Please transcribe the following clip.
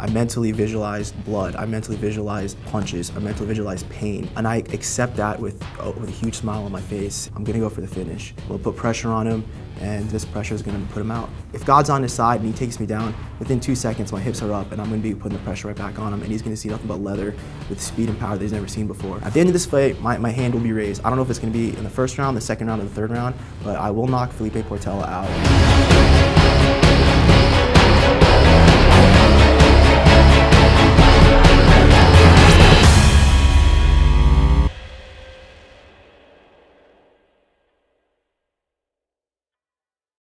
I mentally visualize blood. I mentally visualize punches. I mentally visualize pain. And I accept that with, uh, with a huge smile on my face. I'm gonna go for the finish. We'll put pressure on him and this pressure is gonna put him out. If God's on his side and he takes me down, within two seconds my hips are up and I'm gonna be putting the pressure right back on him and he's gonna see nothing but leather with speed and power that he's never seen before. At the end of this fight, my, my hand will be raised. I don't know if it's gonna be in the first round, the second round, or the third round, but I will knock Felipe Portela out.